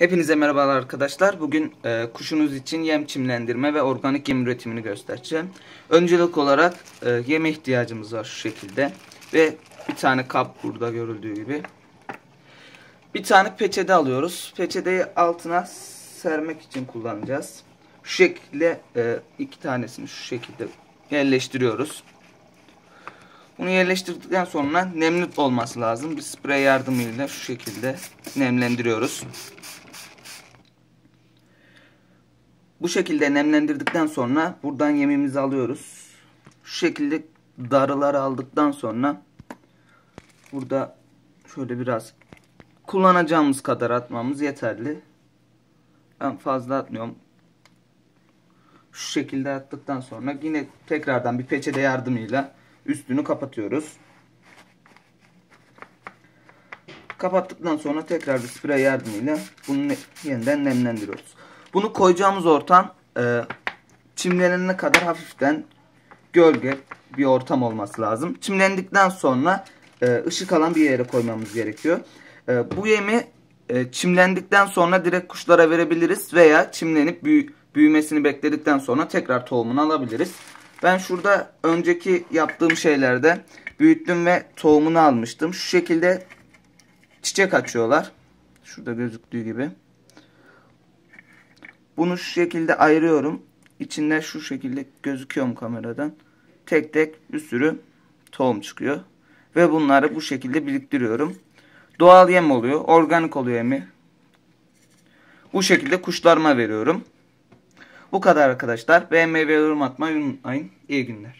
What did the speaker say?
Hepinize merhabalar arkadaşlar. Bugün e, kuşunuz için yem çimlendirme ve organik yem üretimini göstereceğim. Öncelik olarak e, yeme ihtiyacımız var şu şekilde. Ve bir tane kap burada görüldüğü gibi. Bir tane peçete alıyoruz. Peçeteyi altına sermek için kullanacağız. Şu şekilde e, iki tanesini şu şekilde yerleştiriyoruz. Bunu yerleştirdikten sonra nemli olması lazım. Bir sprey yardımıyla şu şekilde nemlendiriyoruz. Bu şekilde nemlendirdikten sonra buradan yemimizi alıyoruz. Şu şekilde darıları aldıktan sonra burada şöyle biraz kullanacağımız kadar atmamız yeterli. Ben fazla atmıyorum. Şu şekilde attıktan sonra yine tekrardan bir peçete yardımıyla üstünü kapatıyoruz. Kapattıktan sonra tekrar bir sprey yardımıyla bunu yeniden nemlendiriyoruz. Bunu koyacağımız ortam e, çimlenene kadar hafiften gölge bir ortam olması lazım. Çimlendikten sonra e, ışık alan bir yere koymamız gerekiyor. E, bu yemi e, çimlendikten sonra direkt kuşlara verebiliriz veya çimlenip büyü, büyümesini bekledikten sonra tekrar tohumunu alabiliriz. Ben şurada önceki yaptığım şeylerde büyüttüm ve tohumunu almıştım. Şu şekilde çiçek açıyorlar. Şurada gözüktüğü gibi. Bunu şu şekilde ayırıyorum. İçinde şu şekilde gözüküyor mu kameradan? Tek tek bir sürü tohum çıkıyor. Ve bunları bu şekilde biriktiriyorum. Doğal yem oluyor. Organik oluyor yemi. Bu şekilde kuşlarıma veriyorum. Bu kadar arkadaşlar. Beğenmeyi ve yorum atmayı unutmayın. İyi günler.